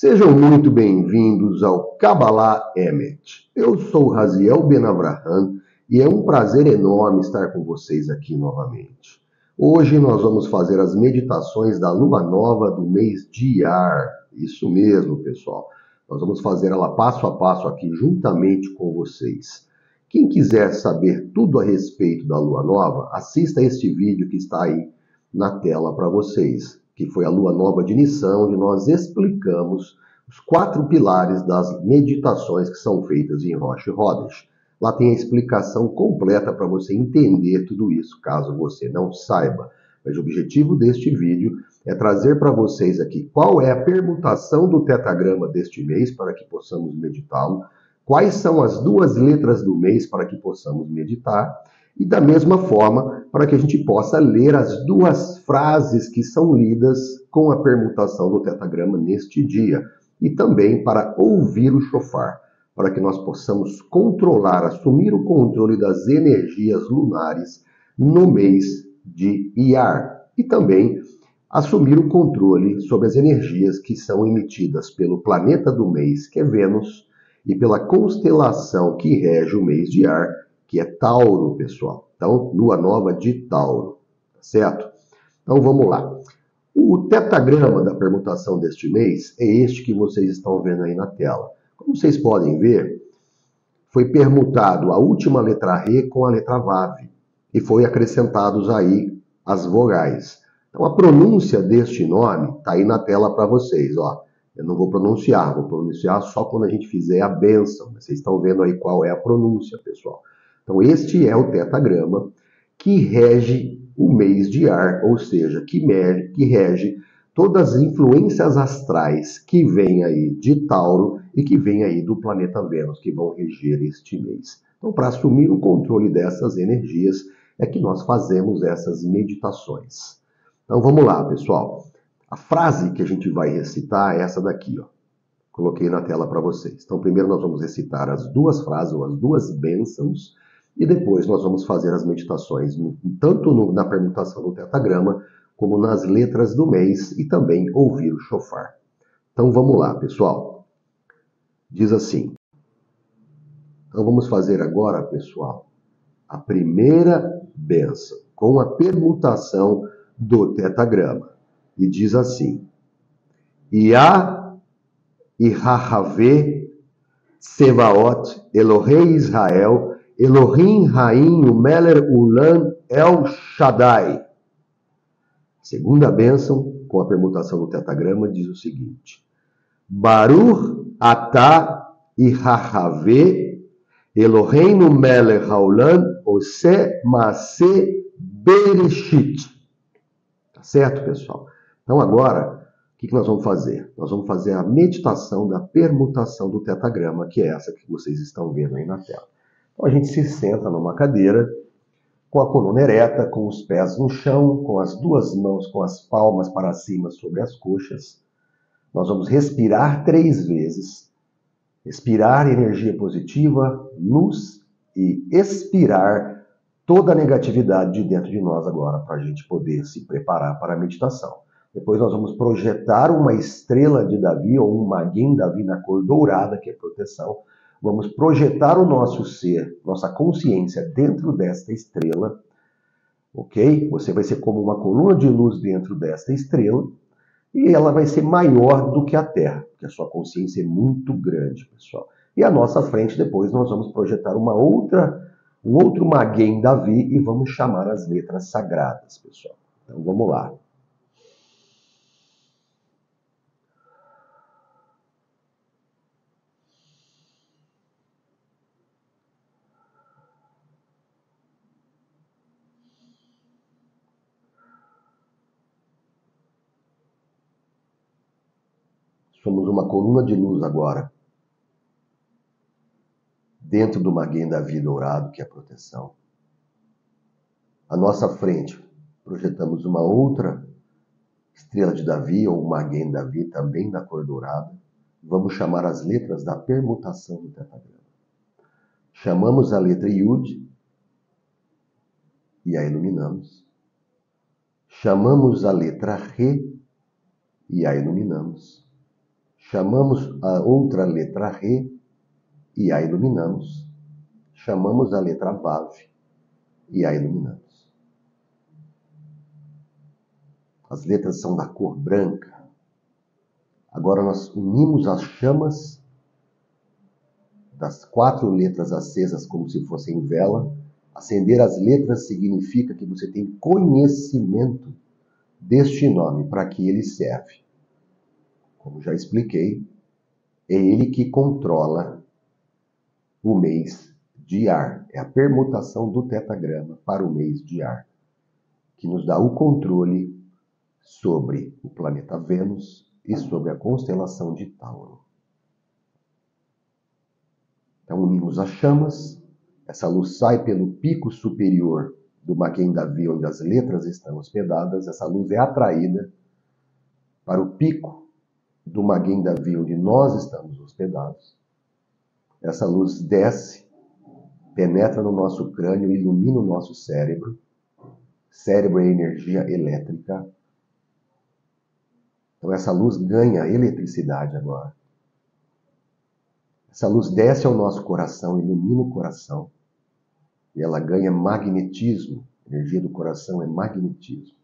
Sejam muito bem-vindos ao Kabbalah Emet. Eu sou Raziel Benavraham e é um prazer enorme estar com vocês aqui novamente. Hoje nós vamos fazer as meditações da lua nova do mês de Ar. Isso mesmo, pessoal. Nós vamos fazer ela passo a passo aqui juntamente com vocês. Quem quiser saber tudo a respeito da lua nova, assista este vídeo que está aí na tela para vocês que foi a lua nova de Nissan, onde nós explicamos os quatro pilares das meditações que são feitas em Rosh Hodesh. Lá tem a explicação completa para você entender tudo isso, caso você não saiba. Mas o objetivo deste vídeo é trazer para vocês aqui qual é a permutação do tetagrama deste mês para que possamos meditá-lo, quais são as duas letras do mês para que possamos meditar e da mesma forma, para que a gente possa ler as duas frases que são lidas com a permutação do tetagrama neste dia, e também para ouvir o chofar, para que nós possamos controlar, assumir o controle das energias lunares no mês de Iar, e também assumir o controle sobre as energias que são emitidas pelo planeta do mês, que é Vênus, e pela constelação que rege o mês de Ar, que é Tauro, pessoal. Então, lua nova de Tauro, tá certo? Então vamos lá. O tetagrama da permutação deste mês é este que vocês estão vendo aí na tela. Como vocês podem ver, foi permutado a última letra Re com a letra Vav e foi acrescentados aí as vogais. Então a pronúncia deste nome está aí na tela para vocês, ó. Eu não vou pronunciar, vou pronunciar só quando a gente fizer a benção. Vocês estão vendo aí qual é a pronúncia, pessoal. Então, este é o tetagrama que rege o mês de ar, ou seja, que, que rege todas as influências astrais que vêm aí de Tauro e que vêm aí do planeta Vênus, que vão reger este mês. Então, para assumir o controle dessas energias, é que nós fazemos essas meditações. Então, vamos lá, pessoal. A frase que a gente vai recitar é essa daqui, ó. Coloquei na tela para vocês. Então, primeiro nós vamos recitar as duas frases, ou as duas bênçãos, e depois nós vamos fazer as meditações, tanto no, na permutação do tetagrama, como nas letras do mês e também ouvir o chofar. Então vamos lá, pessoal. Diz assim. Então vamos fazer agora, pessoal, a primeira benção com a permutação do tetagrama. E diz assim: Iá e Rahave Sevaot Elohei Israel Elohim Raim Meller Ulan El Shaddai. Segunda bênção, com a permutação do tetagrama, diz o seguinte: Baruch Atá Ihahave Eloheinu Meller Haolam Ose Maase Bereshit. Tá certo, pessoal? Então agora, o que nós vamos fazer? Nós vamos fazer a meditação da permutação do tetagrama, que é essa que vocês estão vendo aí na tela. Então a gente se senta numa cadeira, com a coluna ereta, com os pés no chão, com as duas mãos com as palmas para cima sobre as coxas. Nós vamos respirar três vezes. Expirar energia positiva, luz e expirar toda a negatividade de dentro de nós agora, para a gente poder se preparar para a meditação. Depois nós vamos projetar uma estrela de Davi ou um Magin Davi na cor dourada, que é proteção, Vamos projetar o nosso ser, nossa consciência dentro desta estrela, ok? Você vai ser como uma coluna de luz dentro desta estrela e ela vai ser maior do que a Terra, porque a sua consciência é muito grande, pessoal. E à nossa frente, depois, nós vamos projetar uma outra, um outro Maguen Davi e vamos chamar as letras sagradas, pessoal. Então vamos lá. Somos uma coluna de luz agora. Dentro do Maguen Davi dourado, que é a proteção. À nossa frente, projetamos uma outra estrela de Davi, ou Maguen Davi, também da cor dourada. Vamos chamar as letras da permutação do tetagrama. Chamamos a letra Yud e a iluminamos. Chamamos a letra Re e a iluminamos Chamamos a outra letra Re e a iluminamos. Chamamos a letra Vav e a iluminamos. As letras são da cor branca. Agora nós unimos as chamas das quatro letras acesas como se fossem vela. Acender as letras significa que você tem conhecimento deste nome para que ele serve. Como já expliquei, é ele que controla o mês de ar. É a permutação do tetagrama para o mês de ar, que nos dá o controle sobre o planeta Vênus e sobre a constelação de Tauro. Então unimos as chamas, essa luz sai pelo pico superior do Maquin Davi, onde as letras estão hospedadas, essa luz é atraída para o pico do Maguem Davi, onde nós estamos hospedados. Essa luz desce, penetra no nosso crânio, ilumina o nosso cérebro. Cérebro é energia elétrica. Então essa luz ganha eletricidade agora. Essa luz desce ao nosso coração, ilumina o coração. E ela ganha magnetismo. A energia do coração é magnetismo.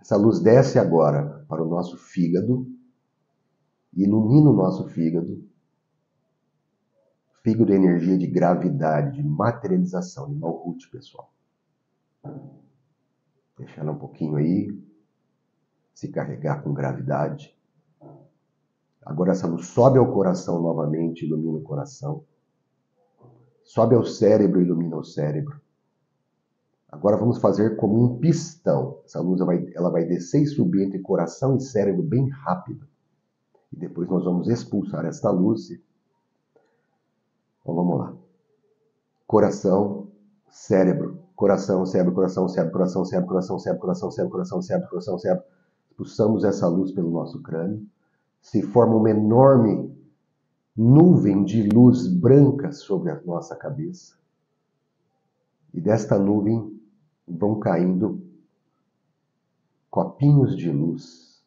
Essa luz desce agora para o nosso fígado, ilumina o nosso fígado. Fígado é energia de gravidade, de materialização, de Malhut, pessoal. Deixa ela um pouquinho aí, se carregar com gravidade. Agora essa luz sobe ao coração novamente, ilumina o coração. Sobe ao cérebro, ilumina o cérebro. Agora vamos fazer como um pistão. Essa luz vai, ela vai descer e subir entre coração e cérebro bem rápido. E depois nós vamos expulsar esta luz. Então vamos lá. Coração, cérebro, coração, cérebro, coração, cérebro, coração, cérebro, coração, cérebro, coração, cérebro, coração, cérebro, coração, cérebro. Expulsamos essa luz pelo nosso crânio. Se forma uma enorme nuvem de luz branca sobre a nossa cabeça. E desta nuvem vão caindo copinhos de luz,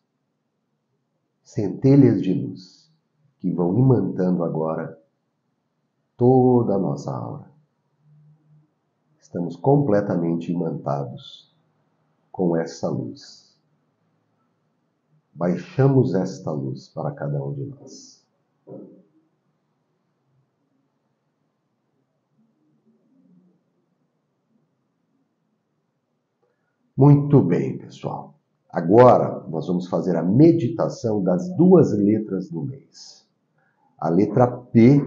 centelhas de luz, que vão imantando agora toda a nossa aura. Estamos completamente imantados com essa luz. Baixamos esta luz para cada um de nós. Muito bem, pessoal. Agora nós vamos fazer a meditação das duas letras do mês. A letra P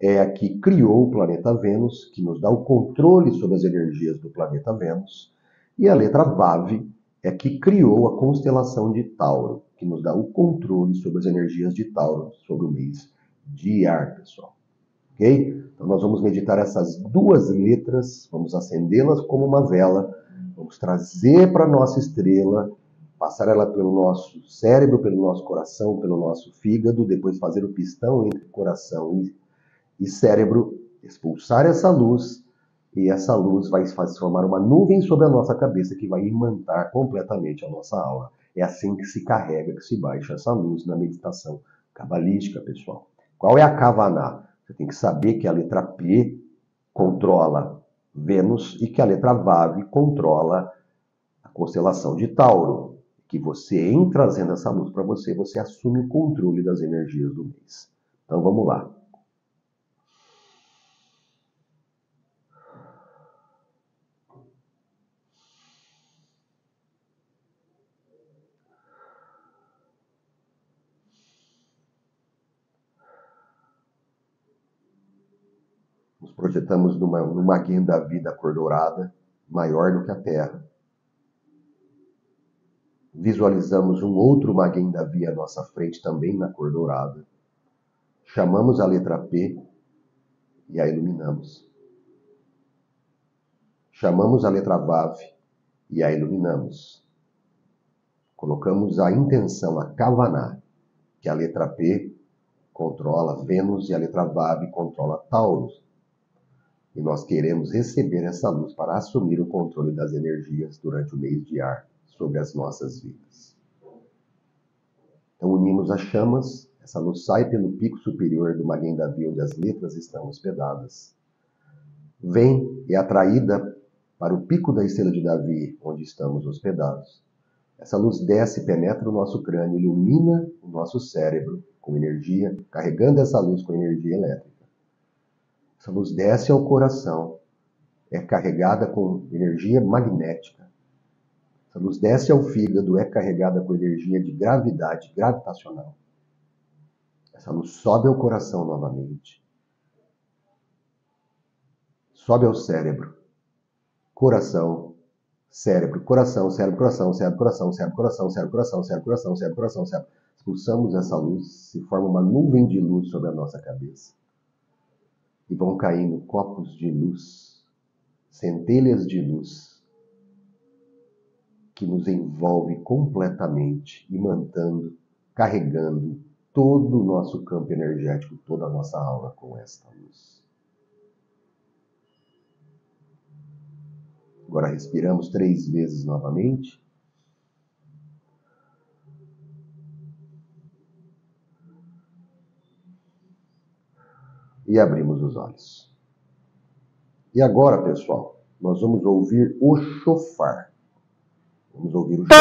é a que criou o planeta Vênus, que nos dá o controle sobre as energias do planeta Vênus, e a letra Vav é a que criou a constelação de Tauro, que nos dá o controle sobre as energias de Tauro, sobre o mês de ar, pessoal. Ok? Então nós vamos meditar essas duas letras, vamos acendê-las como uma vela Vamos trazer para a nossa estrela, passar ela pelo nosso cérebro, pelo nosso coração, pelo nosso fígado, depois fazer o pistão entre coração e, cérebro, expulsar essa luz e essa luz vai formar uma nuvem sobre a nossa cabeça que vai imantar completamente a nossa aura. É assim que se carrega, que se baixa essa luz na meditação cabalística, pessoal. Qual é a Kavaná? Você tem que saber que a letra P controla Vênus e que a letra Vav controla a constelação de Tauro. Que você, em trazendo essa luz para você, você assume o controle das energias do mês. Então vamos lá. Projetamos numa, numa da vida cor dourada, maior do que a Terra. Visualizamos um outro Maguém Davi à nossa frente, também na cor dourada. Chamamos a letra P e a iluminamos. Chamamos a letra Vav e a iluminamos. Colocamos a intenção, a Kavaná, que a letra P controla Vênus e a letra Vav controla Taurus. E nós queremos receber essa luz para assumir o controle das energias durante o mês de ar sobre as nossas vidas. Então unimos as chamas, essa luz sai pelo pico superior do Maguen Davi, onde as letras estão hospedadas. Vem e é atraída para o pico da estrela de Davi, onde estamos hospedados. Essa luz desce, penetra o nosso crânio, ilumina o nosso cérebro com energia, carregando essa luz com energia elétrica. Essa luz desce ao coração, é carregada com energia magnética. Essa luz desce ao fígado, é carregada com energia de gravidade gravitacional. Essa luz sobe ao coração novamente. Sobe ao cérebro. Coração, cérebro, coração, cérebro, coração, cérebro, coração, cérebro, coração, cérebro, coração, cérebro, coração, cérebro, coração, cérebro. Expulsamos essa luz, se forma uma nuvem de luz sobre a nossa cabeça. E vão caindo copos de luz, centelhas de luz, que nos envolve completamente, imantando, carregando todo o nosso campo energético, toda a nossa aura com esta luz. Agora respiramos três vezes novamente. E abrimos os olhos. E agora, pessoal, nós vamos ouvir o chofar. Vamos ouvir o chofar.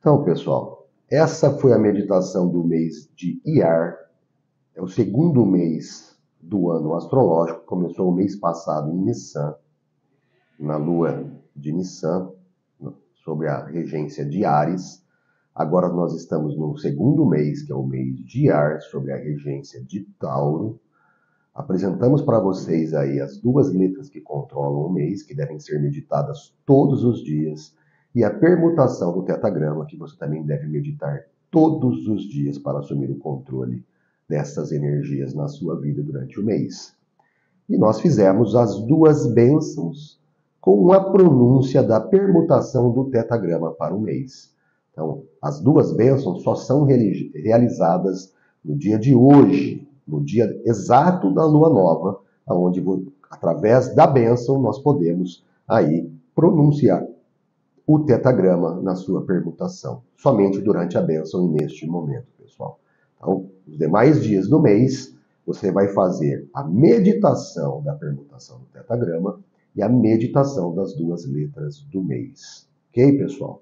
Então, pessoal, essa foi a meditação do mês de Iar. É o segundo mês do ano astrológico. Começou o mês passado em Nissan, na lua de Nissan, sobre a regência de Ares. Agora nós estamos no segundo mês, que é o mês de Iar, sobre a regência de Tauro. Apresentamos para vocês aí as duas letras que controlam o mês, que devem ser meditadas todos os dias e a permutação do tetagrama, que você também deve meditar todos os dias para assumir o controle dessas energias na sua vida durante o mês. E nós fizemos as duas bênçãos com a pronúncia da permutação do tetagrama para o mês. Então, as duas bênçãos só são realizadas no dia de hoje, no dia exato da lua nova, onde através da bênção nós podemos aí pronunciar o tetagrama na sua permutação, somente durante a bênção e neste momento, pessoal. Então, os demais dias do mês, você vai fazer a meditação da permutação do tetagrama e a meditação das duas letras do mês. Ok, pessoal?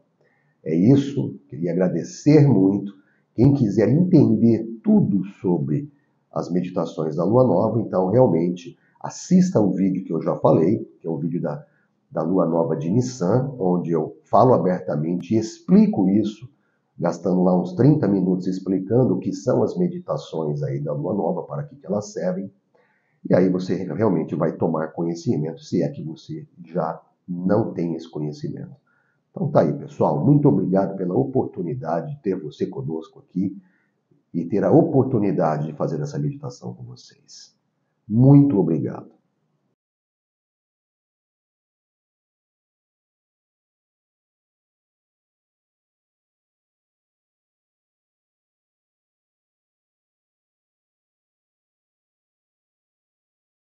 É isso. Queria agradecer muito. Quem quiser entender tudo sobre as meditações da lua nova, então realmente assista o vídeo que eu já falei, que é o vídeo da da lua nova de Nissan, onde eu falo abertamente e explico isso, gastando lá uns 30 minutos explicando o que são as meditações aí da lua nova, para que, que elas servem. E aí você realmente vai tomar conhecimento, se é que você já não tem esse conhecimento. Então tá aí, pessoal. Muito obrigado pela oportunidade de ter você conosco aqui e ter a oportunidade de fazer essa meditação com vocês. Muito obrigado.